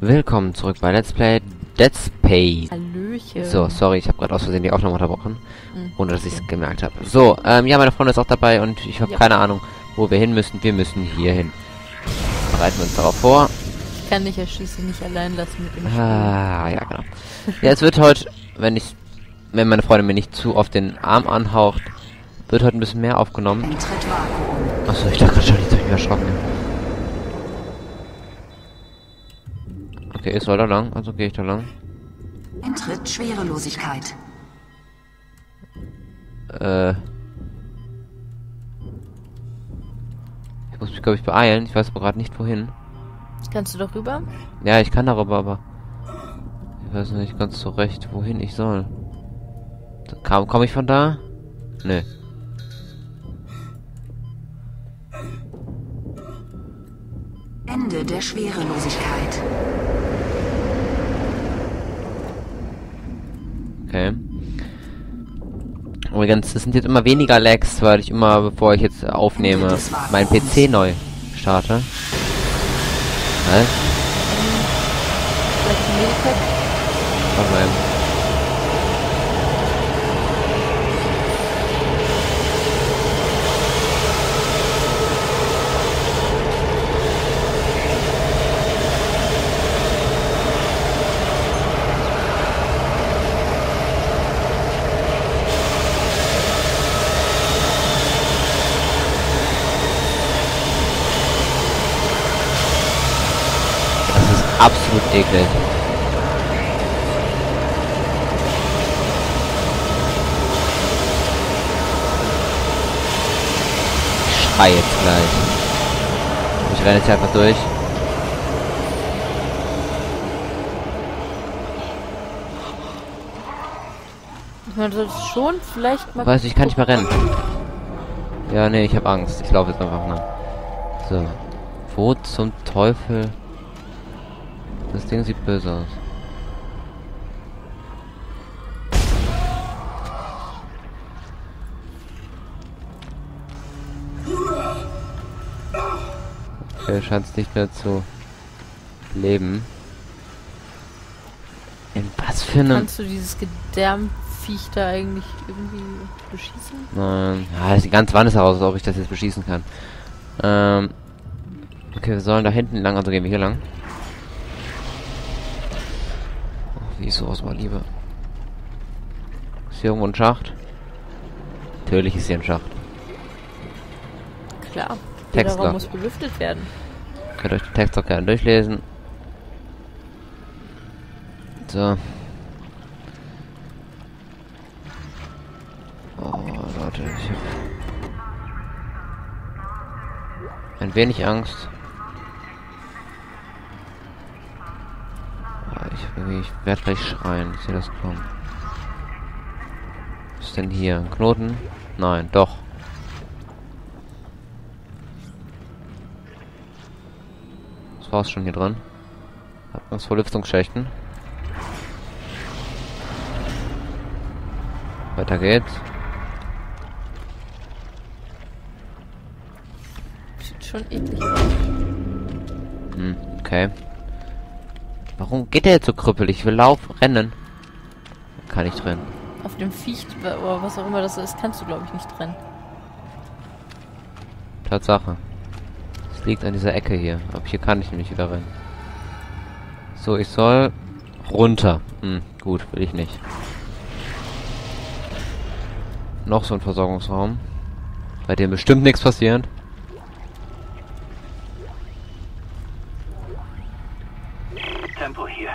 Willkommen zurück bei Let's Play Dead Space. Hallöchen. So, sorry, ich habe gerade aus Versehen die Aufnahme unterbrochen, Mhm. ohne dass ich es gemerkt habe. So, ähm, ja, meine Freundin ist auch dabei und ich habe Ja. keine Ahnung, wo wir hin müssen. Wir müssen hier hin. Bereiten wir uns darauf vor. Ich kann dich ja schließlich nicht allein lassen mit dem Spiel. Ah, ja, genau. Ja, es wird heute, wenn ich, wenn meine Freundin mir nicht zu oft den Arm anhaucht, wird heute ein bisschen mehr aufgenommen. Achso, ich dachte gerade schon, jetzt ich mich erschrocken. Okay, ich soll da lang, also gehe ich da lang. Eintritt Schwerelosigkeit. Äh. Ich muss mich, glaube ich, beeilen. Ich weiß aber gerade nicht, wohin. Kannst du doch rüber? Ja, ich kann darüber, aber... Ich weiß nicht ganz so recht, wohin ich soll. Kam, komme ich von da? Nö. Ende der Schwerelosigkeit. Okay. Übrigens, es sind jetzt immer weniger Lags, weil ich immer, bevor ich jetzt aufnehme, mein PC neu starte. Was? Warte mal. eben. Das ist absolut eklig. Ich schrei jetzt gleich. Ich renne jetzt einfach durch. Man sollte schon vielleicht mal... Weiß ich kann nicht mehr rennen. Ja, nee, ich habe Angst. Ich laufe jetzt einfach mal. So. Wo zum Teufel? Das Ding sieht böse aus. Okay, scheint es nicht mehr zu leben. In was für einem... Kannst du dieses Gedärmviech da eigentlich irgendwie beschießen? Nein. Ja, die ganze Wand ist heraus, ob ich das jetzt beschießen kann. Ähm. Okay, wir sollen da hinten lang, also gehen wir hier lang. Wie ist sowas mal lieber? Ist hier irgendwo ein Schacht? Natürlich ist hier ein Schacht. Klar. Textler. Raum muss belüftet werden. Könnt euch den Text auch gerne durchlesen. So. Oh, Leute, ich hab ein wenig Angst. Ah, Ich, werde gleich schreien. Ich sehe das kommen. Was ist denn hier? Ein Knoten? Nein, doch. Das war's schon hier drin. Hab Angst vor Lüftungsschächten. Weiter geht's. Sieht schon eklig aus. Hm, okay. Warum geht der jetzt so krüppelig? Ich will laufen, rennen. Kann ich drin. Auf dem Viech, oder was auch immer das ist, kannst du, glaube ich, nicht trennen. Tatsache. Es liegt an dieser Ecke hier. Aber hier kann ich nämlich wieder rennen. So, ich soll runter. Hm, gut, will ich nicht. Noch so ein Versorgungsraum. Bei dem bestimmt nichts passiert. Tempo hier.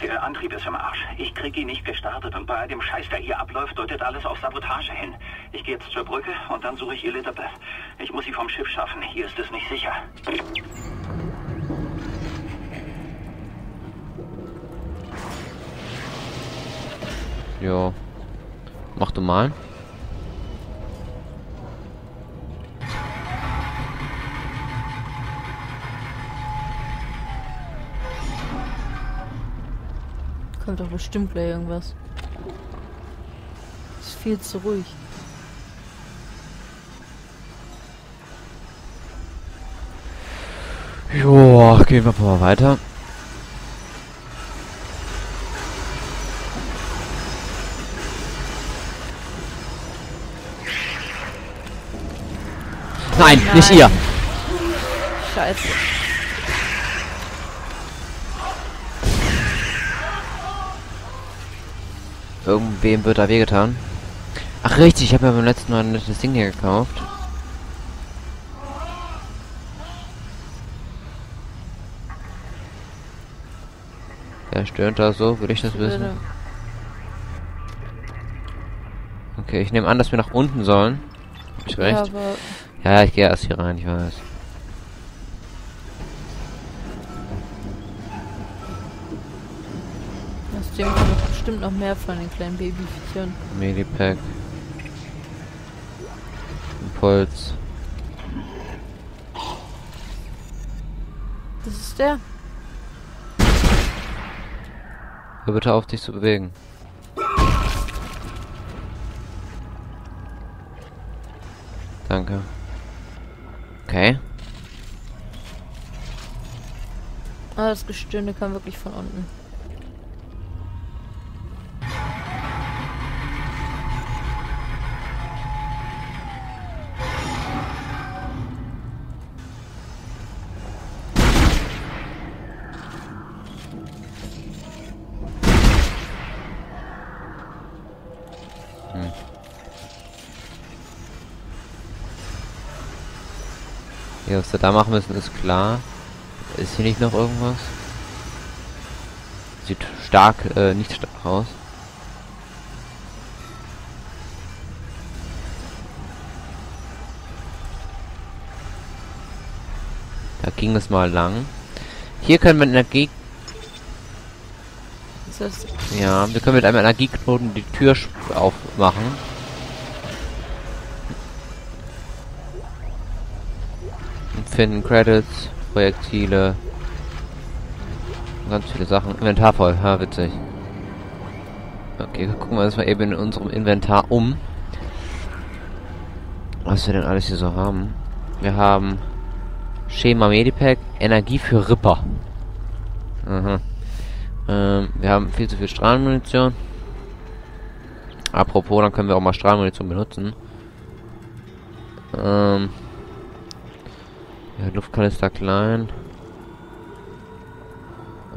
Der Antrieb ist im Arsch. Ich krieg ihn nicht gestartet und bei dem Scheiß, der hier abläuft, deutet alles auf Sabotage hin. Ich gehe jetzt zur Brücke und dann suche ich Elizabeth. Ich muss sie vom Schiff schaffen. Hier ist es nicht sicher. Jo. Mach du mal. Kommt doch bestimmt gleich irgendwas. Ist viel zu ruhig. Joa, gehen wir mal weiter. Nein, Nein, nicht ihr. Scheiße. Irgendwem wird da wehgetan. Ach richtig, ich habe ja beim letzten Mal ein nettes Ding hier gekauft. Wer stöhnt da so? Will ich das wissen? Okay, ich nehme an, dass wir nach unten sollen. Hab ich Ja, recht? aber Ja, ich gehe erst hier rein, ich weiß. aus dem bestimmt noch mehr von den kleinen Babyviechern. Medipack. Impuls. Das ist der. Hör bitte auf, dich zu bewegen. Danke. Okay. Ah, das Gestöhne kam wirklich von unten. Ja, was wir da machen müssen, ist klar. Ist hier nicht noch irgendwas? Sieht stark, äh, nicht stark aus. Da ging es mal lang. Hier können wir Energie... Ist das Ja, wir können mit einem Energieknoten die Tür sch- aufmachen. Und finden Credits, Projektile. Ganz viele Sachen. Inventar voll. Ha, witzig. Okay, gucken wir uns mal eben in unserem Inventar um. Was wir denn alles hier so haben. Wir haben Schema Medipack, Energie für Ripper. Aha. Ähm, wir haben viel zu viel Strahlenmunition. Apropos, dann können wir auch mal Strahlenmunition benutzen. Ähm. Ja, Luftkanister klein.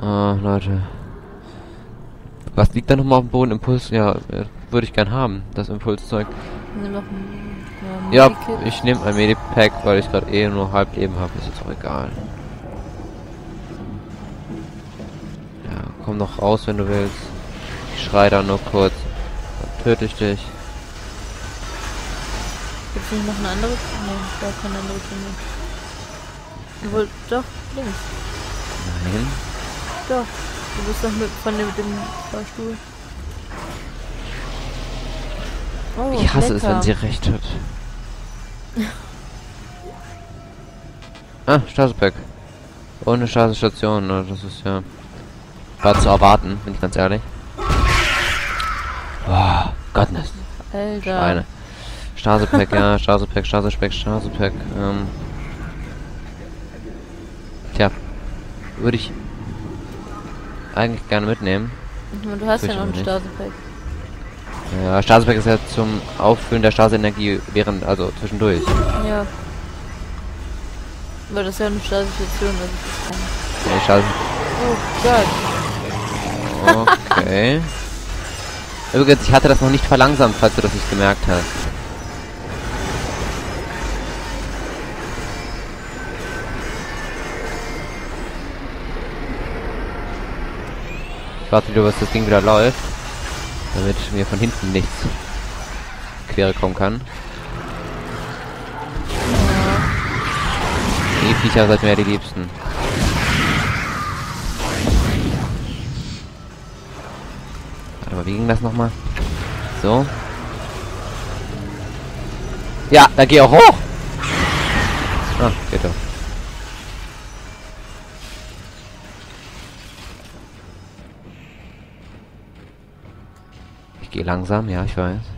Ah, Leute. Was liegt da nochmal auf dem Boden? Impuls? Ja, äh, würde ich gern haben, das Impulszeug. nimm noch ein Ja, Medikit. ich nehme ein Medipack, weil ich gerade eh nur halb Leben habe. Ist jetzt auch egal. Ja, komm noch raus, wenn du willst. Ich schrei da nur kurz. Töte ich dich. Gibt's nicht noch eine andere? Nee, da keine andere Kinder. Obwohl, doch, links. Nein. Doch. Du bist doch mit von dem, dem Fahrstuhl. Oh, ich hasse es, lecker. wenn sie recht hat. ah, Straßepack. Ohne Straßenstation, ne, das ist ja... War zu erwarten, bin ich ganz ehrlich. Alter. Schweine. Straßepack, ja, Straßepack, Straßepack, Straßepack, ähm. Tja. Würde ich eigentlich gerne mitnehmen. Du hast ja noch einen nicht. Straßenpack. Ja, Straßepack ist ja zum Auffüllen der Straßenergie während, also zwischendurch. Ja. Weil das ist ja eine Straßenstation, also das kann. Nee, Straße. Oh Gott. Okay. Übrigens, ich hatte das noch nicht verlangsamt, falls du das nicht gemerkt hast. Ich warte wieder, bis das Ding wieder läuft. Damit mir von hinten nichts quere kommen kann. Die Viecher seid mir ja die Liebsten. Wie ging das nochmal? So. Ja, da geh auch hoch! Ah, geht doch. Ich gehe langsam, ja, ich weiß.